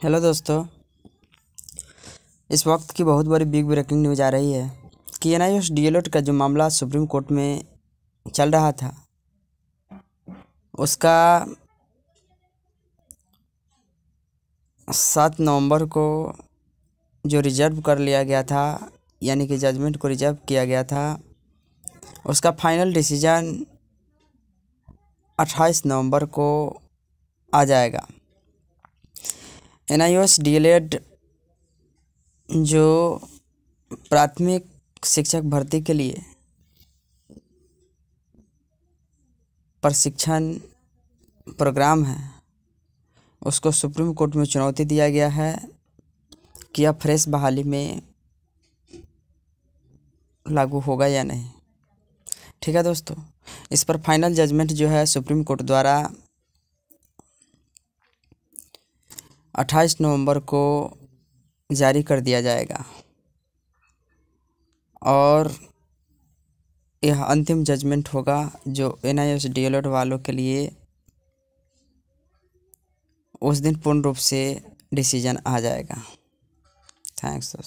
Hello दोस्तों, इस वक्त की बहुत बड़ी बिग ब्रेकिंग न्यूज़ आ रही है कि एन आई का जो मामला सुप्रीम कोर्ट में चल रहा था, उसका सात नवंबर को जो रिज़र्व कर लिया गया था, यानी कि जजमेंट को रिज़र्व किया गया था, उसका फाइनल डिसीज़न अट्ठाईस नवंबर को आ जाएगा। N I S D L Ed जो प्राथमिक शिक्षक भर्ती के लिए प्रशिक्षण प्रोग्राम है, उसको सुप्रीम कोर्ट में चुनौती दिया गया है कि अब फ्रेश बहाली में लागू होगा या नहीं। ठीक है दोस्तों, इस पर फाइनल जजमेंट जो है सुप्रीम कोर्ट द्वारा 28 नवंबर को जारी कर दिया जाएगा। और यह अंतिम जजमेंट होगा जो N I S D L वालों के लिए उस दिन पूर्ण रूप से डिसीज़न आ जाएगा। थैंक्स दोस्तों।